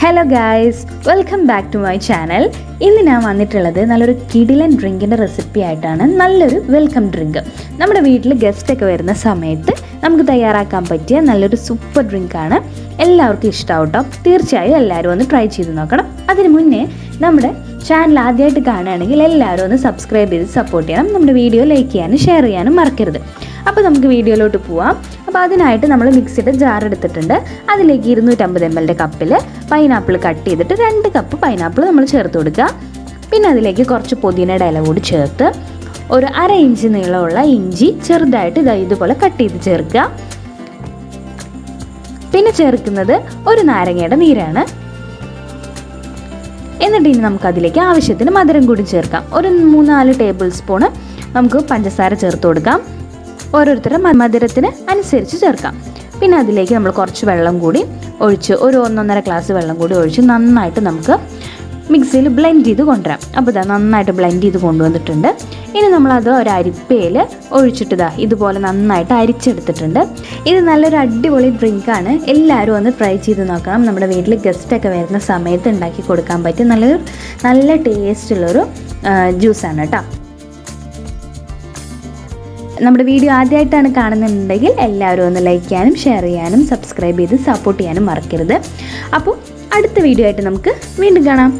Hello guys welcome back to my channel ഇന്ന് ഞാൻ വന്നിട്ടുള്ളത് നല്ലൊരു കിടിലൻ ഡ്രിങ്കിന്റെ റെസിപ്പി ആയിട്ടാണ്. നല്ലൊരു വെൽക്കം ഡ്രിങ്ക് നമ്മുടെ വീട്ടിൽ ഗസ്റ്റ് ഒക്കെ വരുന്ന സമയത്ത് നമുക്ക് തയ്യാറാക്കാൻ പറ്റിയ നല്ലൊരു സൂപ്പർ ഡ്രിങ്കാണ് എല്ലാവർക്കും ഇഷ്ടമാവും കേട്ടോ തീർച്ചയായും എല്ലാവരും ഒന്ന് ട്രൈ ചെയ്ത് നോക്കണം. അതിന് മുന്നേ നമ്മുടെ ചാനൽ ആദ്യമായിട്ട് കാണുകയാണെങ്കിൽ എല്ലാവരും ഒന്ന് സബ്സ്ക്രൈബ് ചെയ്ത് സപ്പോർട്ട് ചെയ്യണം. നമ്മുടെ വീഡിയോ ലൈക്ക് ചെയ്യാനും ഷെയർ ചെയ്യാനും മറക്കരുത്. അപ്പോൾ നമുക്ക് വീഡിയോയിലോട്ട് പോവാം. അപ്പോൾ അതിനായിട്ട് നമ്മൾ മിക്സിയുടെ ജാർ എടുത്തിട്ടുണ്ട്. അതിലേക്ക് ഇരുന്നൂറ്റമ്പത് എം എല്ലിന്റെ കപ്പിൽ പൈനാപ്പിൾ കട്ട് ചെയ്തിട്ട് രണ്ട് കപ്പ് പൈനാപ്പിൾ നമ്മൾ ചേർത്ത് കൊടുക്കുക. പിന്നെ അതിലേക്ക് കുറച്ച് പുതിനയുടെ ഇല കൂടി ചേർത്ത് ഒരു അര ഇഞ്ച് നീളമുള്ള ഇഞ്ചി ചെറുതായിട്ട് ഇതാ ഇതുപോലെ കട്ട് ചെയ്ത് ചേർക്കുക. പിന്നെ ചേർക്കുന്നത് ഒരു നാരങ്ങയുടെ നീരാണ്. എന്നിട്ട് ഇനി നമുക്ക് അതിലേക്ക് ആവശ്യത്തിന് മധുരം കൂടി ചേർക്കാം. ഒരു മൂന്നാൽ ടേബിൾ സ്പൂണ് നമുക്ക് പഞ്ചസാര ചേർത്ത് കൊടുക്കാം. ഓരോരുത്തരുടെ മധുരത്തിന് അനുസരിച്ച് ചേർക്കാം. പിന്നെ അതിലേക്ക് നമ്മൾ കുറച്ച് വെള്ളം കൂടി ഒഴിച്ച് ഒരു ഒന്നൊന്നര ഗ്ലാസ് വെള്ളം കൂടി ഒഴിച്ച് നന്നായിട്ട് നമുക്ക് മിക്സിയിൽ ബ്ലെൻഡ് ചെയ്ത് കൊണ്ടുവരാം. അപ്പോൾ ഇതാ നന്നായിട്ട് ബ്ലെൻഡ് ചെയ്ത് കൊണ്ടുവന്നിട്ടുണ്ട്. ഇനി നമ്മളത് ഒരു അരിപ്പയിൽ ഒഴിച്ചിട്ട് ഇതാ ഇതുപോലെ നന്നായിട്ട് അരിച്ചെടുത്തിട്ടുണ്ട്. ഇത് നല്ലൊരു അടിപൊളി ഡ്രിങ്കാണ് എല്ലാവരും ഒന്ന് ട്രൈ ചെയ്ത് നോക്കണം. നമ്മുടെ വീട്ടിൽ ഗസ്റ്റൊക്കെ വരുന്ന സമയത്ത് ഉണ്ടാക്കി കൊടുക്കാൻ പറ്റിയ നല്ലൊരു നല്ല ടേസ്റ്റുള്ളൊരു ജ്യൂസാണ് കേട്ടോ. നമ്മുടെ വീഡിയോ ആദ്യമായിട്ടാണ് കാണുന്നുണ്ടെങ്കിൽ എല്ലാവരും ഒന്ന് ലൈക്ക് ചെയ്യാനും ഷെയർ ചെയ്യാനും സബ്സ്ക്രൈബ് ചെയ്ത് സപ്പോർട്ട് ചെയ്യാനും മറക്കരുത്. അപ്പോൾ അടുത്ത വീഡിയോ ആയിട്ട് നമുക്ക് വീണ്ടും കാണാം.